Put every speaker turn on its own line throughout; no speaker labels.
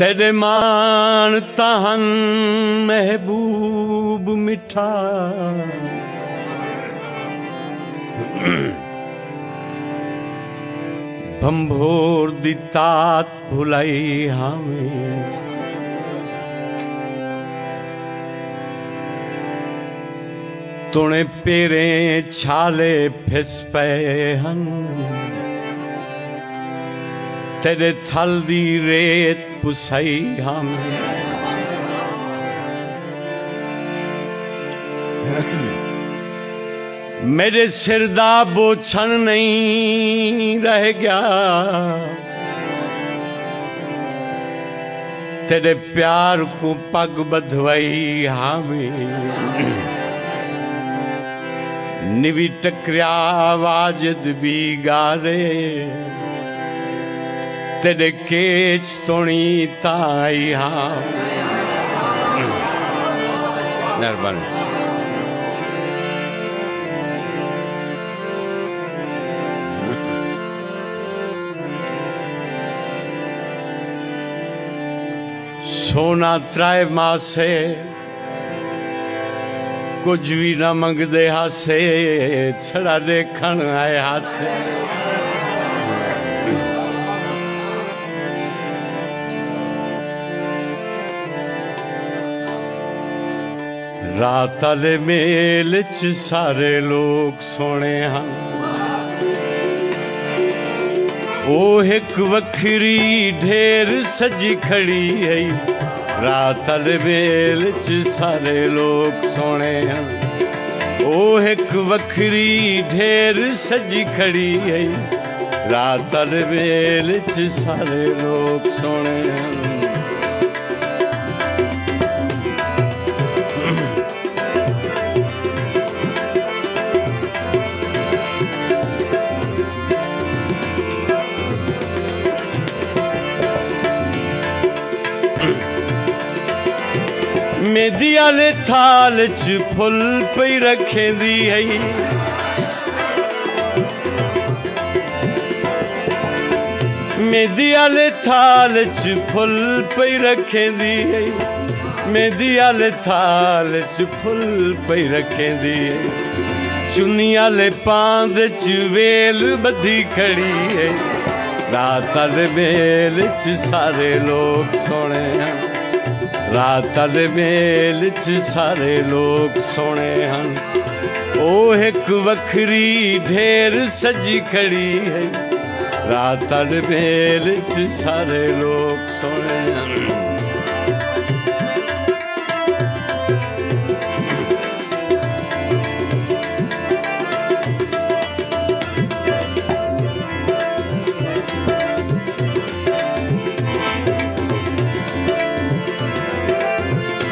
तेरे मान तहन महबूब मिठा। भंभोर दी तात भुलाई हमें। तुणे पेरे छाले फिस पे हन। तेरे थल दी रेत पुसई हमें। मेरे सिर दा बोछण नहीं रह गया। तेरे प्यार को पग बधवई हमें निवी टकरिया वाजिद भी गारे। तेरे केच तोणी ताई हाँ। मेहरबानी सोना त्राए मासे, कुछ भी न मंगदे हासे, छड़ा देखण आए हासे। ਰਾਤ ਵਾਲੇ ਮੇਲ 'ਚ ਸਾਰੇ ਲੋਕ ਸੋਹਣੇ ਹਨ ਉਹ ਇੱਕ ਵੱਖਰੀ ਢੇਰ ਸਜੀ ਖੜੀ ਹੈ ਰਾਤ ਵਾਲੇ ਮੇਲ 'ਚ ਸਾਰੇ ਲੋਕ ਸੋਹਣੇ ਹਨ ਉਹ ਇੱਕ ਵੱਖਰੀ ਢੇਰ ਸਜੀ ਖੜੀ ਹੈ ਰਾਤ ਵਾਲੇ ਮੇਲ 'ਚ ਸਾਰੇ ਲੋਕ ਸੋਹਣੇ ਹਨ ਵੇਦੀ ਵਾਲੇ ਥਾਲ 'ਚ ਫੁੱਲ ਪਈ ਰੱਖੇਂਦੀ ਹੈ ਮੇਦੀ ਵਾਲੇ ਥਾਲ 'ਚ ਫੁੱਲ ਪਈ ਰੱਖੇਂਦੀ ਹੈ ਮੇਦੀ ਵਾਲੇ ਥਾਲ 'ਚ ਫੁੱਲ ਪਈ ਰੱਖੇਂਦੀ ਹੈ ਚੁੰਨੀ ਵਾਲੇ ਪਾਂਦ 'ਚ ਵੇਲ ਬੱਧੀ ਖੜੀ ਹੈ ਰਾਤਾਂ ਦੇ ਵੇਲ 'ਚ ਸਾਰੇ ਲੋਕ ਸੋਹਣੇ ਹਨ ਰਾਤ ਦੇ ਮੇਲ ਚ ਸਾਰੇ ਲੋਕ ਸੋਹਣੇ ਹਨ ਉਹ ਇੱਕ ਵੱਖਰੀ ਢੇਰ ਸਜੀ ਖੜੀ ਹੈ ਰਾਤ ਦੇ ਮੇਲ ਚ ਸਾਰੇ ਲੋਕ ਸੋਹਣੇ ਹਨ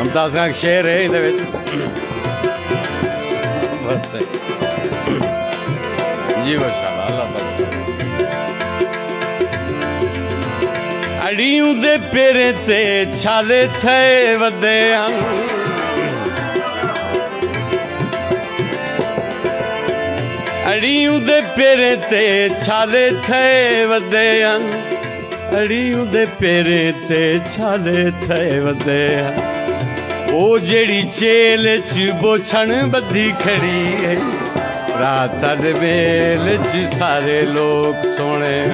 ਮੁਮਤਾਜ਼ ਖਾਨ ਸ਼ੇਰ ਹੈ ਇਹਦੇ ਵਿੱਚ। ਬਸ। ਜੀ ਮਾਸ਼ਾਅੱਲਾ ਅੱਲਾਹ ਪਾਕ ਅੜੀਆਂ ਦੇ ਪੇਰੇ ਤੇ ਛਾਲੇ ਥੇ ਵਦਿਆਂ ਅੜੀਆਂ ਦੇ ਪੇਰੇ ਤੇ ਛਾਲੇ ਥੇ ਵਦਿਆਂ ਅੜੀਆਂ ਦੇ ਪੇਰੇ ਤੇ ਛਾਲੇ ਥੇ ਵਦਿਆਂ ਉਹ ਜਿਹੜੀ ਚੇਲ ਚ ਬੋਛਣ ਬੱਧੀ ਖੜੀ ਹੈ ਰਾਤਾਂ ਦੇ ਵੇਲ ਚ ਸਾਰੇ ਲੋਕ ਸੋਹਣੇ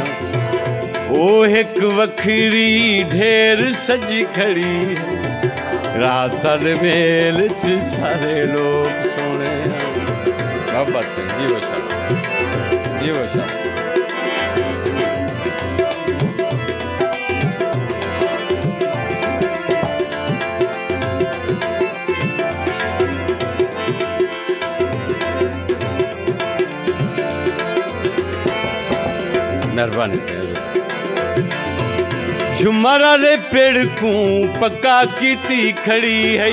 ਉਹ ਇੱਕ ਵੱਖਰੀ ਢੇਰ ਸਜੀ ਖੜੀ ਹੈ ਰਾਤਾਂ ਦੇ ਵੇਲ ਚ ਸਾਰੇ ਲੋਕ ਸੋਹਣੇ ਬਾਬਾ ਸਿੰਘ ਜੀ ਵਸ਼ਾ ਜੀ ਵਸ਼ਾ मेहरबानी से झुमर वाले पेड़ को पक्का कीती खड़ी है।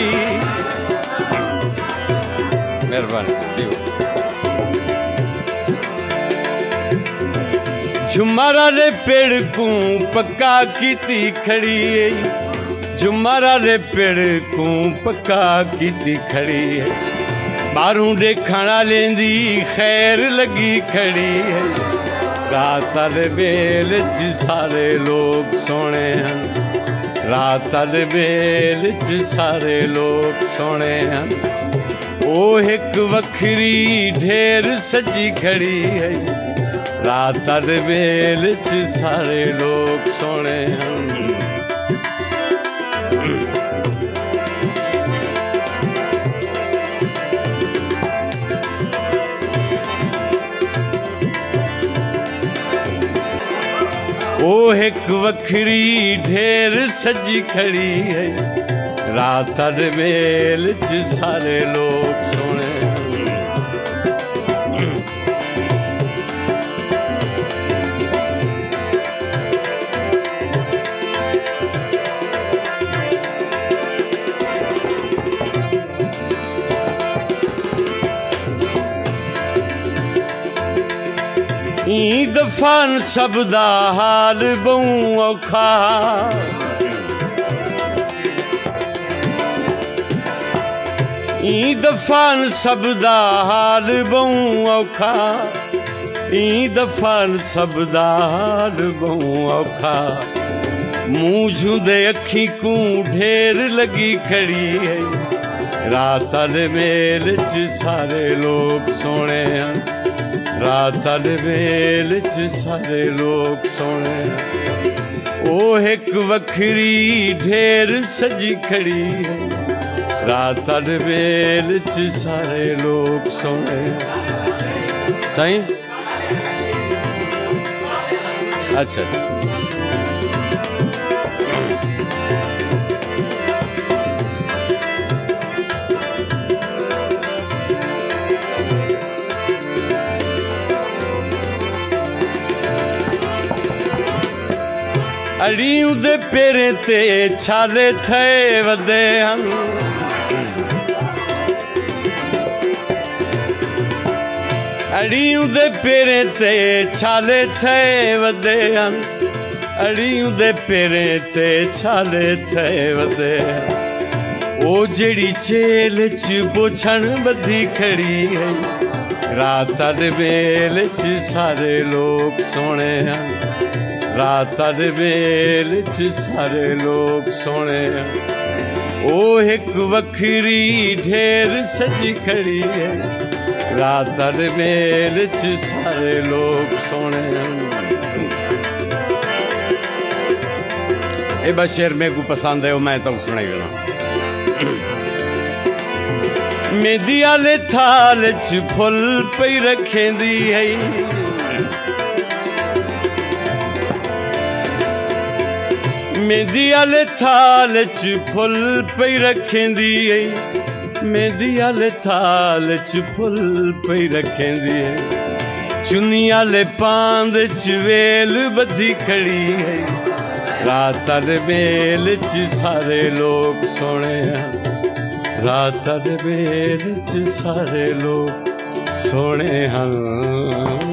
मेहरबानी से, जी। झुमर वाले पेड़ को पक्का की खड़ी है। झुमर वाले पेड़ को पक्का की खड़ी है। बारू देखा लेंदी खैर लगी खड़ी है। ਰਾਤ ਦੇ ਵੇਲ ਚ ਸਾਰੇ ਲੋਕ ਸੋਹਣੇ ਹਨ ਰਾਤ ਦੇ ਮੇਲ ਚ ਸਾਰੇ ਲੋਕ ਸੋਹਣੇ ਹਨ ਉਹ ਇੱਕ ਵੱਖਰੀ ਢੇਰ ਸੱਜੀ ਖੜੀ ਹੈ ਰਾਤ ਦੇ ਮੇਲ ਚ ਸਾਰੇ ਲੋਕ ਸੋਹਣੇ ਹਨ ਉਹ ਇੱਕ ਵੱਖਰੀ ਢੇਰ ਸੱਜੀ ਖੜੀ ਹੈ ਰਾਤ ਦੇ ਮੇਲ ਚ ਸਾਰੇ ਲੋਕ ਈ ਦਫਨ ਸਭ ਦਾ ਹਾਲ ਬਹੁ ਔਖਾ। ਈ ਦਫਨ ਸਭ ਦਾ ਹਾਲ ਬਹੁ ਔਖਾ। ਈ ਦਫਨ ਸਭ ਦਾ ਹਾਲ ਬਹੁ ਔਖਾ। ਮੂੰਹ ਝੁੰਦੇ ਅੱਖੀ ਕੂ ਢੇਰ ਲੱਗੀ ਖੜੀ ਹੈ ਰਾਤ ਦੇ ਮੇਲ ਚ ਸਾਰੇ ਲੋਕ ਸੋਹਣੇ ਹਨ। ਰਾਤਾਂ ਦੇ ਮੇਲ ਚ ਸਾਰੇ ਲੋਕ ਸੋਹਣੇ ਉਹ ਇੱਕ ਵੱਖਰੀ ਢੇਰ ਸਜੀ ਖੜੀ ਹੈ ਰਾਤਾਂ ਦੇ ਮੇਲ ਚ ਸਾਰੇ ਲੋਕ ਸੋਹਣੇ ਤਾਈ ਅੱਛਾ ਅੜੀ ਦੇ ਪੇਰੇ ਤੇ ਛਾਲੇ ਥੇ ਵਦੇ ਹਨ। ਅੜੀ ਦੇ ਪੇਰੇ ਤੇ ਛਾਲੇ ਥੇ ਵਦੇ ਹਨ। ਅੜੀ ਦੇ ਪੇਰੇ ਤੇ ਛਾਲੇ ਥੇ ਵਦੇ ਉਹ ਜਿਹੜੀ ਚੇਲ ਚ ਪੁੱਛਣ ਬੱਧੀ ਖੜੀ ਹੈ। ਰਾਤਾਂ ਦੇ ਵੇਲ ਚ ਸਾਰੇ ਲੋਕ ਸੋਹਣੇ ਹਨ। ਰਾਤਾਂ ਦੇ ਵੇਲ ਚ ਸਾਰੇ ਲੋਕ ਸੋਹਣੇ ਉਹ ਇੱਕ ਵੱਖਰੀ ਢੇਰ ਸਜੀ ਖੜੀ ਹੈ ਰਾਤਾਂ ਦੇ ਵੇਲ ਚ ਸਾਰੇ ਲੋਕ ਸੋਹਣੇ ਇਹ ਬਸ ਸ਼ੇਰ ਮੇਰੇ ਕੋ ਪਸੰਦ ਹੈ ਉਹ ਮੈਂ ਤਾਂ ਸੁਣਾਈ ਗਾ ਮੇਦੀ ਵਾਲੇ ਥਾਲ ਚ ਫੁੱਲ ਪਈ ਰੱਖੇਂਦੀ ਹੈ मेहंदी वाले थाल च फुल पई रखेंदी ਮਹਿੰਦੀ ਵਾਲੇ ਥਾਲ 'ਚ ਫੁੱਲ ਪਈ ਰੱਖੇਂਦੀ ਏ ਮਹਿੰਦੀ ਵਾਲੇ ਥਾਲ 'ਚ ਫੁੱਲ ਪਈ ਰੱਖੇਂਦੀ ਏ ਚੁੰਨੀ ਵਾਲੇ ਪਾਂਦ 'ਚ ਵੇਲ ਬੱਧੀ ਖੜੀ ਏ ਰਾਤ ਦੇ ਵੇਲ 'ਚ ਸਾਰੇ ਲੋਕ ਸੋਹਣੇ ਆ ਰਾਤ ਦੇ ਵੇਲ 'ਚ ਸਾਰੇ ਲੋਕ ਸੋਹਣੇ ਹਨ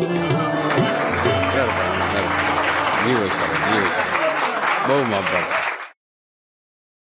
Boom abla.